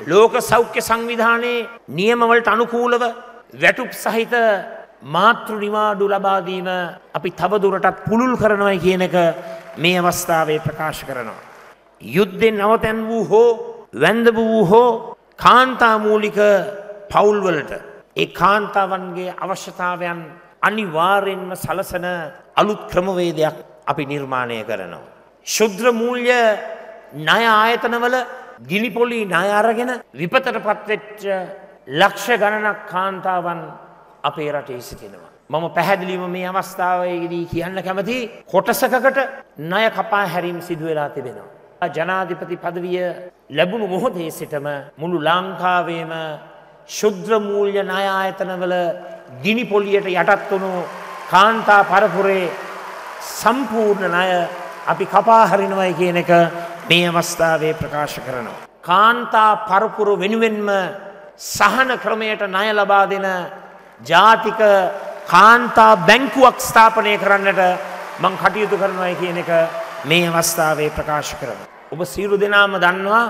ලෝක සෞඛ්‍ය සංවිධානයේ නියමවලට අනුකූලව වැටුප් සහිත මාතෘ නිවාඩු ලබාදීම අපි තවදුරටත් පුළුල් කරනවයි කියන එක මේ අවස්ථාවේ ප්‍රකාශ කරනවා. යුද්ධෙන් නවතැන් වූ හෝ වැන්ද වූ හෝ කාන්තාමූලික පවුල්වලට ඒ කාන්තාවන්ගේ අවශ්‍යතාවයන් අනිවාර්යෙන්ම සලසන අලුත් ක්‍රමවේදයක් අපි නිර්මාණය කරනවා. ශුද්‍ර මූල්‍ය ණය ආයතනවල ගිනිපොලි ණය අරගෙන විපතට පත්වෙච්ච ලක්ෂ ගණනක් කාන්තාවන් අපේ රටේ සිටිනවා. මම පැහැදිලිව මේ අවස්ථාවයේදී කියන්න කැමති කොටසකකට ණය කපා හැරීම් සිදු වෙලා තිබෙනවා. ජනාධිපති පදවිය ලැබුණු මොහොතේ සිටම මුළු ලංකාවේම ශුද්‍රමූල්‍ය ණය ආයතනවල ගිනි පොලියට යටත් වුණු කාන්තා පරපුරේ සම්පූර්ණ ණය අපි කපා හරිනවයි කියන එක මේ අවස්ථාවේ ප්‍රකාශ කරනවා. කාන්තා පරපුර වෙනුවෙන්ම සහන ක්‍රමයට ණය ලබා දෙන ජාතික කාන්තා බැංකුවක් ස්ථාපනය කරන්නට මං කටයුතු කරනවයි කියන එක මේ අවස්ථාවේ ප්‍රකාශ කරන. ඔබ සියලු දෙනාම දන්නවා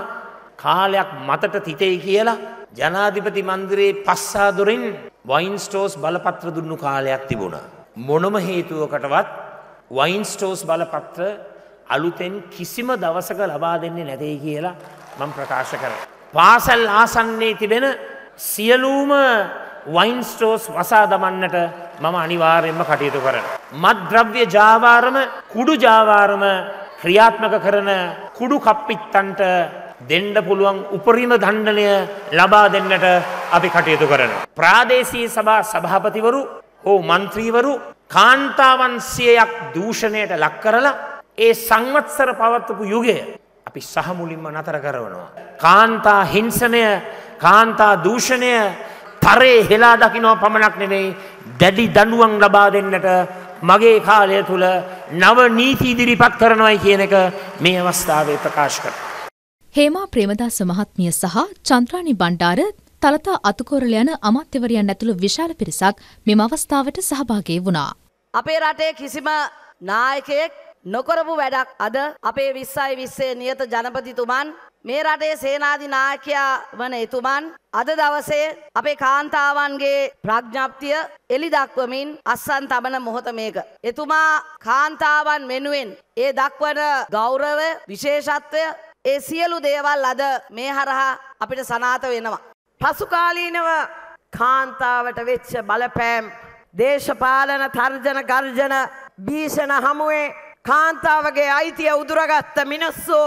කාලයක් මතට තිතෙයි කියලා ජනාධිපති මන්දිරයේ පස්සාදොරින් වයින්ස්ටෝස් බලපත්‍ර දුන්නු කාලයක් තිබුණා. මොනම හේතුවකටවත් වයින්ස්ටෝස් බලපත්‍ර අලුතෙන් කිසිම දවසක ලබා දෙන්නේ නැතේ කියලා මම ප්‍රකාශ කර. පාසල් ආසන්නේ තිබෙන සියලූම වයින්ස්ටෝස් වසා දමන්නට මම අනිවාර්යෙන්ම කටයුතු කරන. මද්‍රව්‍ය ජාවාරම කුඩු ජාවාරම ක්‍රියාත්මක කරන කුඩු කප්පිත්තන්ට දෙන්ඩ පුළුවන් උපරිම දණ්ඩනය ලබා දෙන්නට අපි කටයුතු කරන. ප්‍රාදේශී සභා සභාපතිවරු හෝ මන්ත්‍රීවරු කාන්තාවන්සියයක් දූෂණයට ලක් කරලා ඒ සංවත්සර පවත්වපු යුගය අපි සහමුලින්ම නතර කරවනවා. කාන්තා හිංසනය කාන්තා දූෂණය තරේ හෙලා දකිනෝ පමණක් නෙවෙයි දැඩි දඩුවන් ලබා දෙන්නට මගේ කාලය තුළ නව නීති ඉදිරිපත් කරනවයි කියන එක මේ අවස්ථාවේ ප්‍රකාශ කර. හේමා ප්‍රේමදාස මහත්මිය සහ චන්ද්‍රානි බණ්ඩාර තලතා අතුකොරල යන අමාත්‍යවරයන් ඇතුළු විශාල පිරිසක් මෙම අවස්ථාවට සහභාගී වුණා. අපේ රටේ කිසිම නායකයෙක් නොකරපු වැඩක් අද අපේ විස්සයි විස්සේ නියත ජනපතිතුමන් මේ රටේ සේනාධි නායකයා වන එතුමන් අද දවසේ අපේ කාන්තාවන්ගේ ප්‍රඥප්තිය එලි දක්වමින් අස්සන් තබන මොහොත මේක. එතුමා කාන්තාවන් වෙනුවෙන් ඒ දක්වන ගෞරව විශේෂත්වය ඒ සියලු දේවල් අද මේ හරහා අපිට සනාත වෙනවා. පසුකාලීනව කාන්තාවට වෙච්ච බලපෑම් දේශපාලන තර්ජන ගර්ජන භීෂණ හමුවේ කාන්තාවගේ අයිතිය උදුරගත්ත මිනිස්සු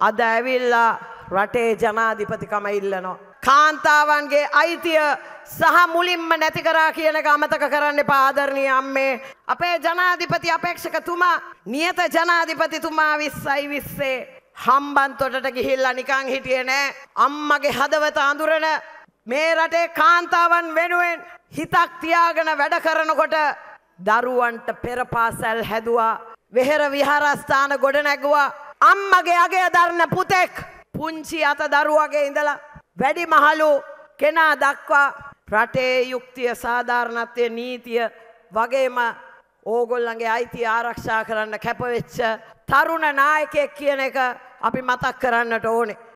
අද ඇවිල්ලා රටේ ජනාධිපතිකම ඉල්ලනවා. කාන්තාවන්ගේ අයිතිය සහ මුලින්ම නැති කරා කියන එක අමතක කරන්න පාදරණය අම්මේ. අපේ ජනාධිපති අපේක්ෂකතුමා නියත ජනාධිපතිතුමා විස්සයි විස්සේ. හම්බන්තොටට ගිහිල්ලා නිකං හිටියේ නෑ. අම්මගේ හදවත අඳුරන මේ රටේ කාන්තාවන් වෙනුවෙන් හිතක් තියාගෙන වැඩ කරනකොට දරුවන්ට පෙරපාසැල් හැදවා. වෙහෙර විහාරස්ථාන ගොඩ නැගවා අම්මගේ අගේ දරන්න පුතෙක් පුංචි අත දරුවගේ ඉඳලා වැඩි මහලු කෙනා දක්වා රටේ යුක්තිය සාධාරණත්වය නීතිය වගේම ඕගොල්ලන්ගේ අයිතිය ආරක්ෂා කරන්න කැපවෙච්ච තරුණ නායකෙක් කියන එක අපි මතක් කරන්නට ඕනේ.